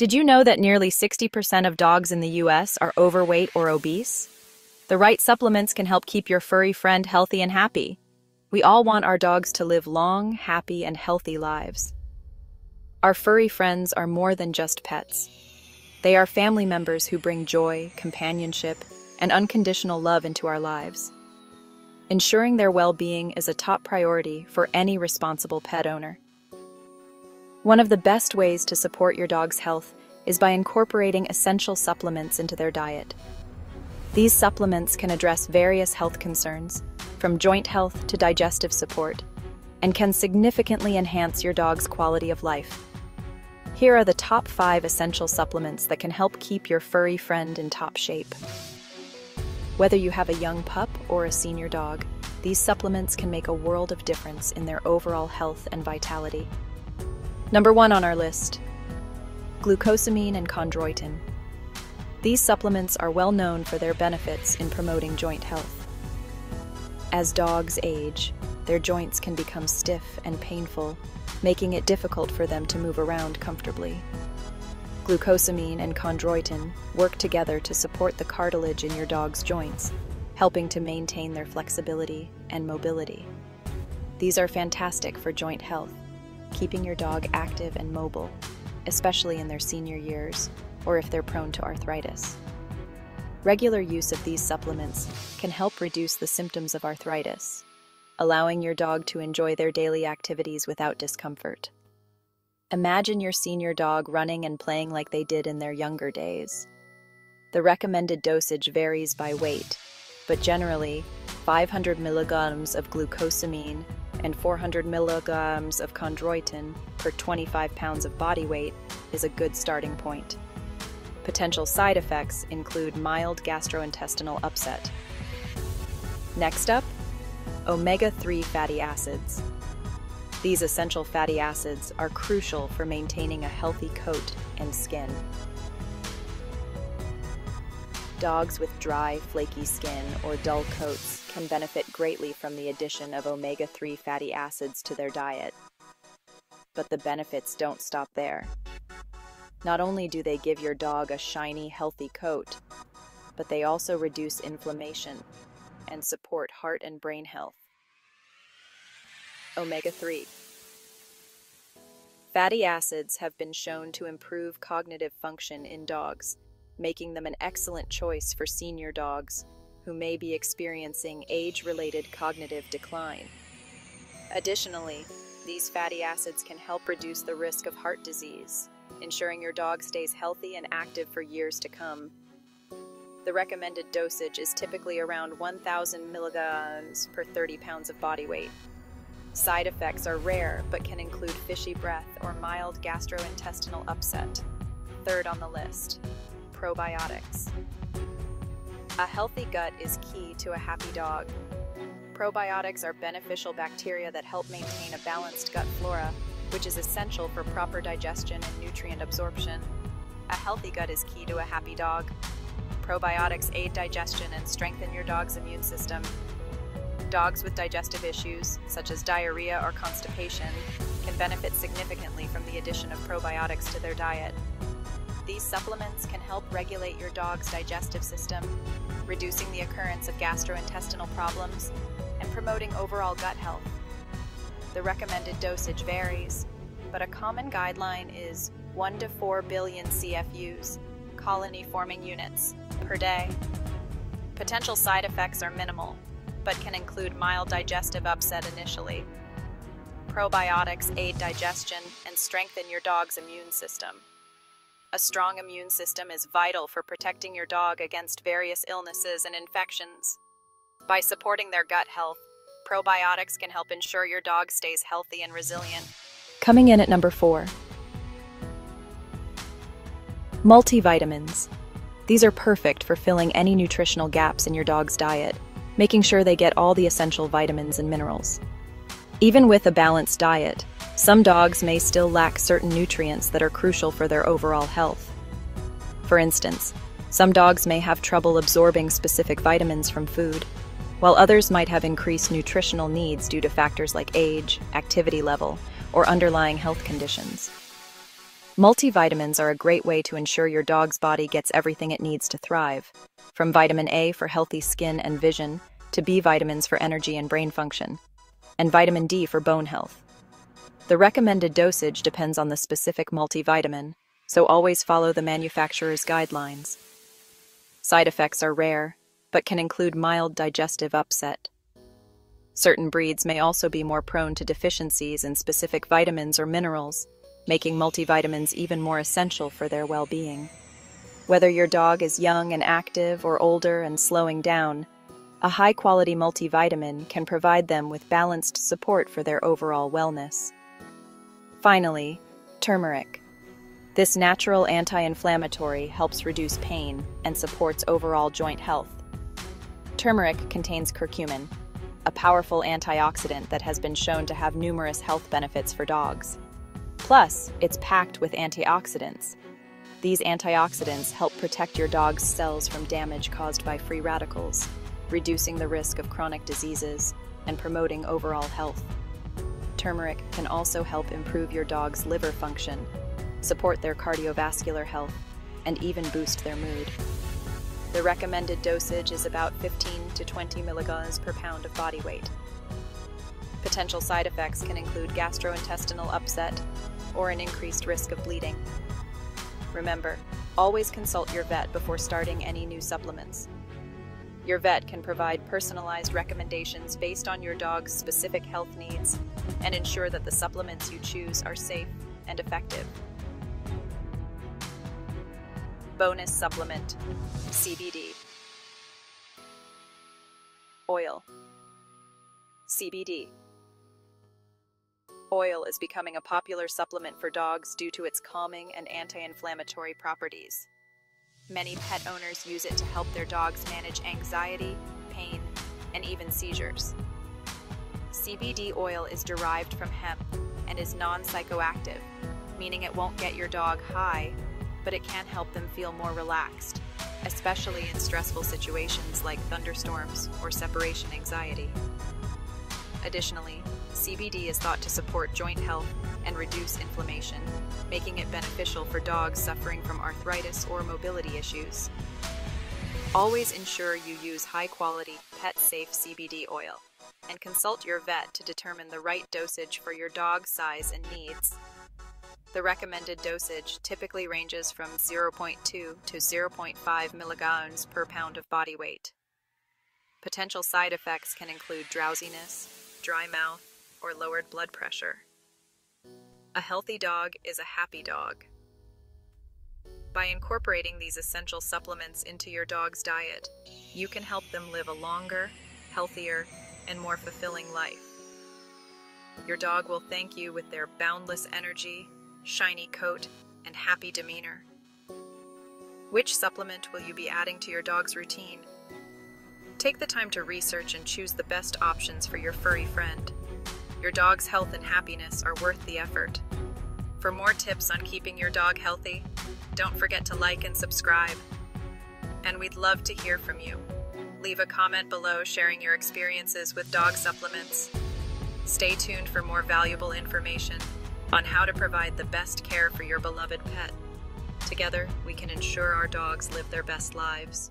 Did you know that nearly 60% of dogs in the US are overweight or obese? The right supplements can help keep your furry friend healthy and happy. We all want our dogs to live long, happy, and healthy lives. Our furry friends are more than just pets. They are family members who bring joy, companionship, and unconditional love into our lives. Ensuring their well being is a top priority for any responsible pet owner. One of the best ways to support your dog's health is by incorporating essential supplements into their diet. These supplements can address various health concerns, from joint health to digestive support, and can significantly enhance your dog's quality of life. Here are the top five essential supplements that can help keep your furry friend in top shape. Whether you have a young pup or a senior dog, these supplements can make a world of difference in their overall health and vitality. Number one on our list glucosamine and chondroitin. These supplements are well known for their benefits in promoting joint health. As dogs age, their joints can become stiff and painful, making it difficult for them to move around comfortably. Glucosamine and chondroitin work together to support the cartilage in your dog's joints, helping to maintain their flexibility and mobility. These are fantastic for joint health, keeping your dog active and mobile, especially in their senior years or if they're prone to arthritis. Regular use of these supplements can help reduce the symptoms of arthritis, allowing your dog to enjoy their daily activities without discomfort. Imagine your senior dog running and playing like they did in their younger days. The recommended dosage varies by weight, but generally, 500 milligrams of glucosamine and 400 milligrams of chondroitin per 25 pounds of body weight is a good starting point. Potential side effects include mild gastrointestinal upset. Next up, omega 3 fatty acids. These essential fatty acids are crucial for maintaining a healthy coat and skin. Dogs with dry, flaky skin or dull coats can benefit greatly from the addition of omega 3 fatty acids to their diet. But the benefits don't stop there. Not only do they give your dog a shiny, healthy coat, but they also reduce inflammation and support heart and brain health. Omega 3 Fatty acids have been shown to improve cognitive function in dogs, making them an excellent choice for senior dogs who may be experiencing age related cognitive decline. Additionally, these fatty acids can help reduce the risk of heart disease, ensuring your dog stays healthy and active for years to come. The recommended dosage is typically around 1,000 milligrams per 30 pounds of body weight. Side effects are rare but can include fishy breath or mild gastrointestinal upset. Third on the list, probiotics. A healthy gut is key to a happy dog. Probiotics are beneficial bacteria that help maintain a balanced gut flora which is essential for proper digestion and nutrient absorption. A healthy gut is key to a happy dog. Probiotics aid digestion and strengthen your dog's immune system. Dogs with digestive issues, such as diarrhea or constipation, can benefit significantly from the addition of probiotics to their diet. These supplements can help regulate your dog's digestive system, reducing the occurrence of gastrointestinal problems and promoting overall gut health. The recommended dosage varies, but a common guideline is 1 to 4 billion CFUs, colony forming units, per day. Potential side effects are minimal, but can include mild digestive upset initially. Probiotics aid digestion and strengthen your dog's immune system. A strong immune system is vital for protecting your dog against various illnesses and infections. By supporting their gut health, Probiotics can help ensure your dog stays healthy and resilient. Coming in at number four Multivitamins. These are perfect for filling any nutritional gaps in your dog's diet, making sure they get all the essential vitamins and minerals. Even with a balanced diet, some dogs may still lack certain nutrients that are crucial for their overall health. For instance, some dogs may have trouble absorbing specific vitamins from food, while others might have increased nutritional needs due to factors like age, activity level, or underlying health conditions. Multivitamins are a great way to ensure your dog's body gets everything it needs to thrive, from vitamin A for healthy skin and vision, to B vitamins for energy and brain function, and vitamin D for bone health. The recommended dosage depends on the specific multivitamin, so always follow the manufacturer's guidelines. Side effects are rare, but can include mild digestive upset. Certain breeds may also be more prone to deficiencies in specific vitamins or minerals, making multivitamins even more essential for their well being. Whether your dog is young and active or older and slowing down, a high quality multivitamin can provide them with balanced support for their overall wellness. Finally, turmeric. This natural anti inflammatory helps reduce pain and supports overall joint health. Turmeric contains curcumin, a powerful antioxidant that has been shown to have numerous health benefits for dogs. Plus, it's packed with antioxidants. These antioxidants help protect your dog's cells from damage caused by free radicals, reducing the risk of chronic diseases and promoting overall health. Turmeric can also help improve your dog's liver function, support their cardiovascular health, and even boost their mood. The recommended dosage is about 15 to 20 milligrams per pound of body weight. Potential side effects can include gastrointestinal upset or an increased risk of bleeding. Remember, always consult your vet before starting any new supplements. Your vet can provide personalized recommendations based on your dog's specific health needs and ensure that the supplements you choose are safe and effective. Bonus supplement CBD Oil CBD Oil is becoming a popular supplement for dogs due to its calming and anti-inflammatory properties. Many pet owners use it to help their dogs manage anxiety, pain, and even seizures. CBD oil is derived from hemp and is non-psychoactive, meaning it won't get your dog high, but it can help them feel more relaxed, especially in stressful situations like thunderstorms or separation anxiety. Additionally, CBD is thought to support joint health and reduce inflammation, making it beneficial for dogs suffering from arthritis or mobility issues. Always ensure you use high quality, pet safe CBD oil and consult your vet to determine the right dosage for your dog's size and needs. The recommended dosage typically ranges from 0.2 to 0.5 milligrams per pound of body weight. Potential side effects can include drowsiness, dry mouth, or lowered blood pressure. A healthy dog is a happy dog. By incorporating these essential supplements into your dog's diet, you can help them live a longer, healthier, and more fulfilling life. Your dog will thank you with their boundless energy, shiny coat, and happy demeanor. Which supplement will you be adding to your dog's routine? Take the time to research and choose the best options for your furry friend. Your dog's health and happiness are worth the effort. For more tips on keeping your dog healthy, don't forget to like and subscribe. And we'd love to hear from you. Leave a comment below sharing your experiences with dog supplements. Stay tuned for more valuable information on how to provide the best care for your beloved pet. Together, we can ensure our dogs live their best lives.